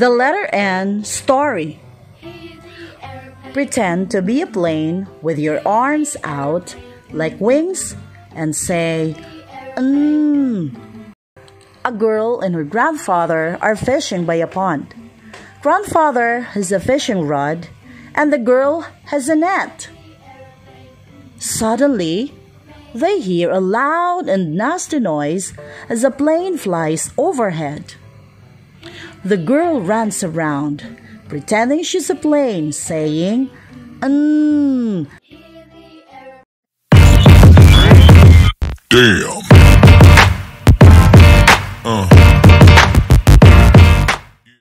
The letter N story. Pretend to be a plane with your arms out like wings and say, Mmm. A girl and her grandfather are fishing by a pond. Grandfather has a fishing rod and the girl has a net. Suddenly, they hear a loud and nasty noise as a plane flies overhead. The girl runs around, pretending she's a plane, saying, Mmm. Damn.